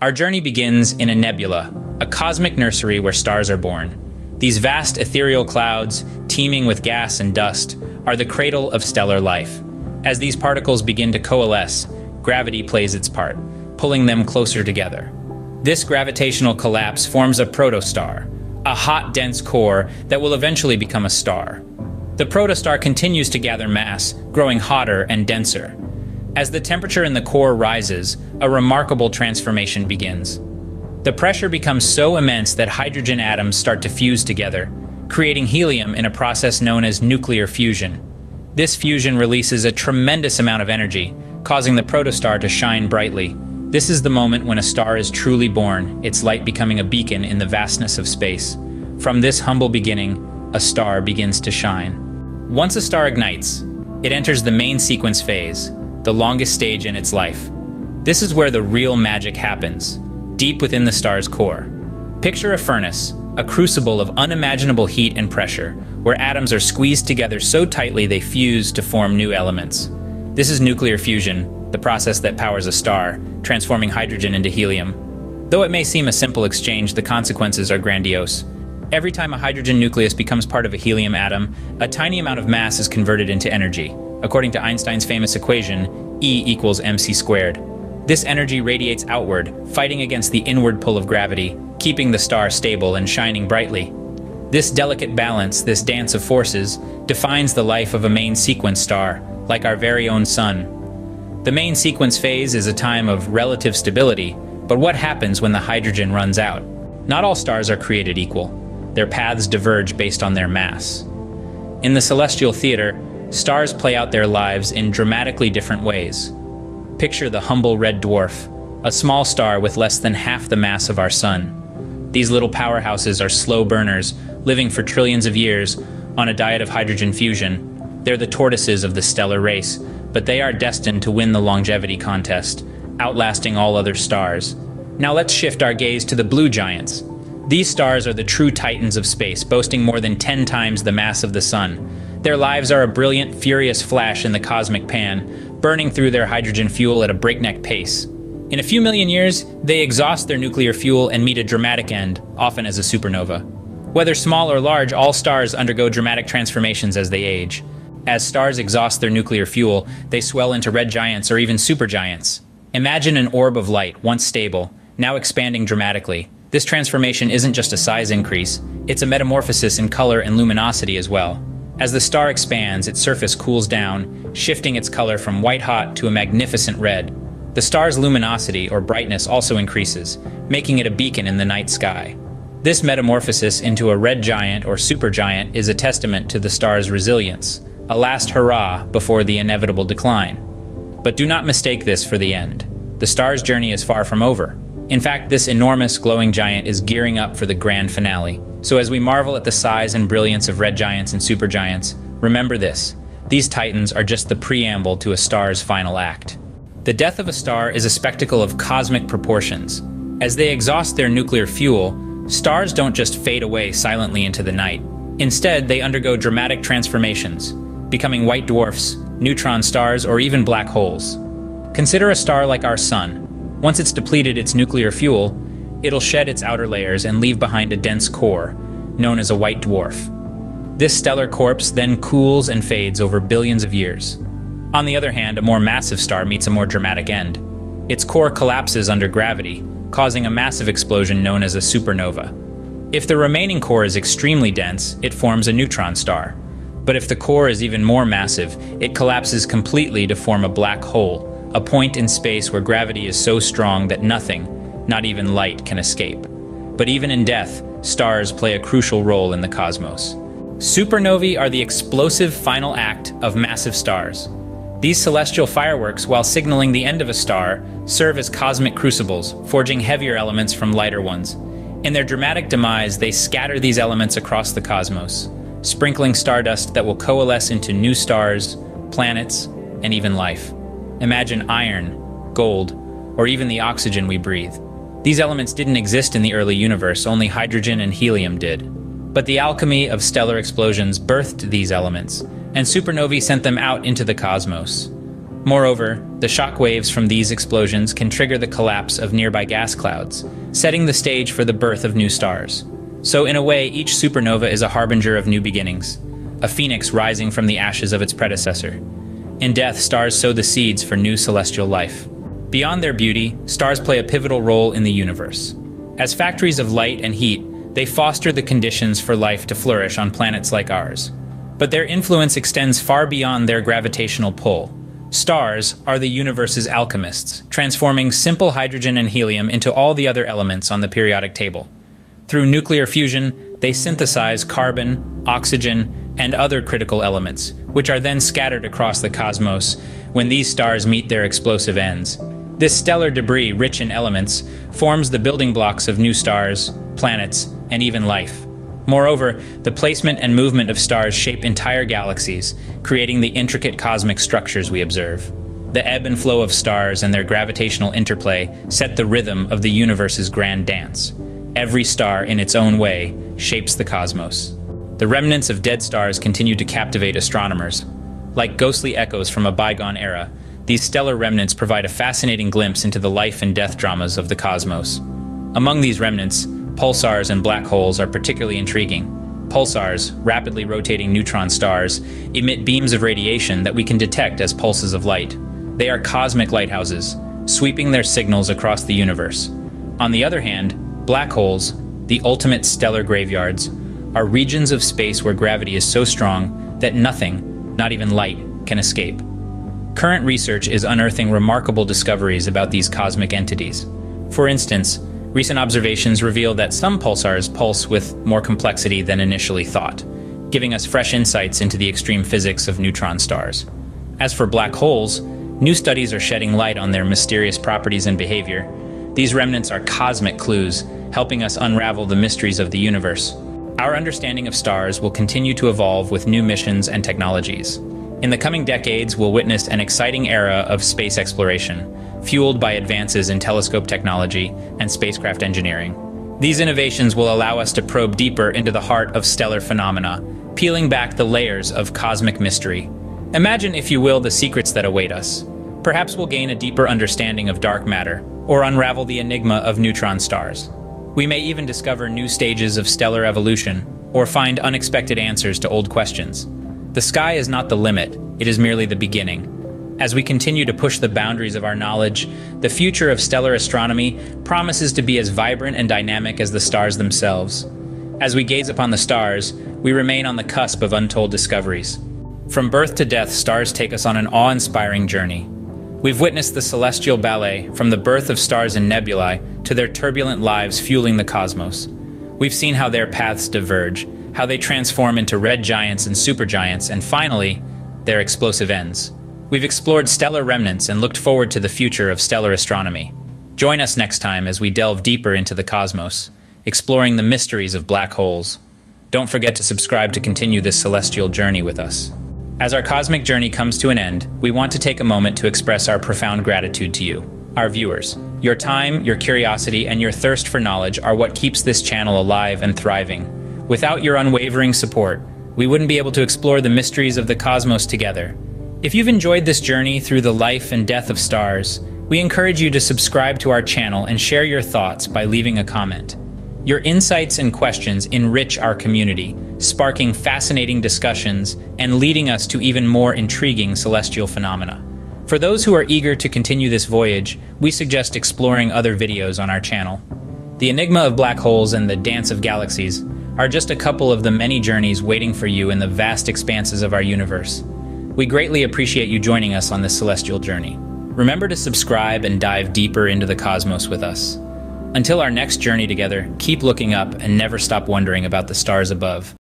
Our journey begins in a nebula, a cosmic nursery where stars are born. These vast ethereal clouds, teeming with gas and dust, are the cradle of stellar life. As these particles begin to coalesce, gravity plays its part, pulling them closer together. This gravitational collapse forms a protostar, a hot, dense core that will eventually become a star. The protostar continues to gather mass, growing hotter and denser. As the temperature in the core rises, a remarkable transformation begins. The pressure becomes so immense that hydrogen atoms start to fuse together, creating helium in a process known as nuclear fusion. This fusion releases a tremendous amount of energy, causing the protostar to shine brightly. This is the moment when a star is truly born, its light becoming a beacon in the vastness of space. From this humble beginning, a star begins to shine. Once a star ignites, it enters the main sequence phase, the longest stage in its life. This is where the real magic happens, deep within the star's core. Picture a furnace, a crucible of unimaginable heat and pressure, where atoms are squeezed together so tightly they fuse to form new elements. This is nuclear fusion, the process that powers a star, transforming hydrogen into helium. Though it may seem a simple exchange, the consequences are grandiose. Every time a hydrogen nucleus becomes part of a helium atom, a tiny amount of mass is converted into energy. According to Einstein's famous equation, E equals mc squared. This energy radiates outward, fighting against the inward pull of gravity, keeping the star stable and shining brightly. This delicate balance, this dance of forces, defines the life of a main sequence star, like our very own sun. The main sequence phase is a time of relative stability, but what happens when the hydrogen runs out? Not all stars are created equal. Their paths diverge based on their mass. In the celestial theater, stars play out their lives in dramatically different ways. Picture the humble red dwarf, a small star with less than half the mass of our sun. These little powerhouses are slow burners, living for trillions of years on a diet of hydrogen fusion. They're the tortoises of the stellar race, but they are destined to win the longevity contest, outlasting all other stars. Now let's shift our gaze to the blue giants. These stars are the true titans of space, boasting more than 10 times the mass of the sun. Their lives are a brilliant, furious flash in the cosmic pan, burning through their hydrogen fuel at a breakneck pace. In a few million years, they exhaust their nuclear fuel and meet a dramatic end, often as a supernova. Whether small or large, all stars undergo dramatic transformations as they age. As stars exhaust their nuclear fuel, they swell into red giants or even supergiants. Imagine an orb of light, once stable, now expanding dramatically. This transformation isn't just a size increase, it's a metamorphosis in color and luminosity as well. As the star expands, its surface cools down, shifting its color from white hot to a magnificent red. The star's luminosity, or brightness, also increases, making it a beacon in the night sky. This metamorphosis into a red giant or supergiant is a testament to the star's resilience, a last hurrah before the inevitable decline. But do not mistake this for the end. The star's journey is far from over. In fact, this enormous glowing giant is gearing up for the grand finale. So as we marvel at the size and brilliance of red giants and supergiants, remember this. These titans are just the preamble to a star's final act. The death of a star is a spectacle of cosmic proportions. As they exhaust their nuclear fuel, stars don't just fade away silently into the night. Instead, they undergo dramatic transformations, becoming white dwarfs, neutron stars, or even black holes. Consider a star like our Sun. Once it's depleted its nuclear fuel, it'll shed its outer layers and leave behind a dense core, known as a white dwarf. This stellar corpse then cools and fades over billions of years. On the other hand, a more massive star meets a more dramatic end. Its core collapses under gravity, causing a massive explosion known as a supernova. If the remaining core is extremely dense, it forms a neutron star. But if the core is even more massive, it collapses completely to form a black hole, a point in space where gravity is so strong that nothing, not even light, can escape. But even in death, stars play a crucial role in the cosmos. Supernovae are the explosive final act of massive stars. These celestial fireworks, while signaling the end of a star, serve as cosmic crucibles, forging heavier elements from lighter ones. In their dramatic demise, they scatter these elements across the cosmos, sprinkling stardust that will coalesce into new stars, planets, and even life. Imagine iron, gold, or even the oxygen we breathe. These elements didn't exist in the early universe, only hydrogen and helium did. But the alchemy of stellar explosions birthed these elements, and supernovae sent them out into the cosmos. Moreover, the shock waves from these explosions can trigger the collapse of nearby gas clouds, setting the stage for the birth of new stars. So in a way, each supernova is a harbinger of new beginnings, a phoenix rising from the ashes of its predecessor. In death, stars sow the seeds for new celestial life. Beyond their beauty, stars play a pivotal role in the universe. As factories of light and heat, they foster the conditions for life to flourish on planets like ours. But their influence extends far beyond their gravitational pull. Stars are the universe's alchemists, transforming simple hydrogen and helium into all the other elements on the periodic table. Through nuclear fusion, they synthesize carbon, oxygen, and other critical elements, which are then scattered across the cosmos when these stars meet their explosive ends. This stellar debris, rich in elements, forms the building blocks of new stars, planets, and even life. Moreover, the placement and movement of stars shape entire galaxies, creating the intricate cosmic structures we observe. The ebb and flow of stars and their gravitational interplay set the rhythm of the universe's grand dance. Every star, in its own way, shapes the cosmos. The remnants of dead stars continue to captivate astronomers. Like ghostly echoes from a bygone era, these stellar remnants provide a fascinating glimpse into the life and death dramas of the cosmos. Among these remnants, pulsars and black holes are particularly intriguing. Pulsars, rapidly rotating neutron stars, emit beams of radiation that we can detect as pulses of light. They are cosmic lighthouses, sweeping their signals across the universe. On the other hand, black holes, the ultimate stellar graveyards, are regions of space where gravity is so strong that nothing, not even light, can escape. Current research is unearthing remarkable discoveries about these cosmic entities. For instance, recent observations reveal that some pulsars pulse with more complexity than initially thought, giving us fresh insights into the extreme physics of neutron stars. As for black holes, new studies are shedding light on their mysterious properties and behavior. These remnants are cosmic clues, helping us unravel the mysteries of the universe. Our understanding of stars will continue to evolve with new missions and technologies. In the coming decades, we'll witness an exciting era of space exploration, fueled by advances in telescope technology and spacecraft engineering. These innovations will allow us to probe deeper into the heart of stellar phenomena, peeling back the layers of cosmic mystery. Imagine, if you will, the secrets that await us. Perhaps we'll gain a deeper understanding of dark matter, or unravel the enigma of neutron stars. We may even discover new stages of stellar evolution, or find unexpected answers to old questions. The sky is not the limit, it is merely the beginning. As we continue to push the boundaries of our knowledge, the future of stellar astronomy promises to be as vibrant and dynamic as the stars themselves. As we gaze upon the stars, we remain on the cusp of untold discoveries. From birth to death, stars take us on an awe-inspiring journey. We've witnessed the celestial ballet from the birth of stars and nebulae to their turbulent lives fueling the cosmos. We've seen how their paths diverge, how they transform into red giants and supergiants, and finally, their explosive ends. We've explored stellar remnants and looked forward to the future of stellar astronomy. Join us next time as we delve deeper into the cosmos, exploring the mysteries of black holes. Don't forget to subscribe to continue this celestial journey with us. As our cosmic journey comes to an end, we want to take a moment to express our profound gratitude to you, our viewers. Your time, your curiosity, and your thirst for knowledge are what keeps this channel alive and thriving. Without your unwavering support, we wouldn't be able to explore the mysteries of the cosmos together. If you've enjoyed this journey through the life and death of stars, we encourage you to subscribe to our channel and share your thoughts by leaving a comment. Your insights and questions enrich our community, sparking fascinating discussions and leading us to even more intriguing celestial phenomena. For those who are eager to continue this voyage, we suggest exploring other videos on our channel. The Enigma of Black Holes and the Dance of Galaxies are just a couple of the many journeys waiting for you in the vast expanses of our universe. We greatly appreciate you joining us on this celestial journey. Remember to subscribe and dive deeper into the cosmos with us. Until our next journey together, keep looking up and never stop wondering about the stars above.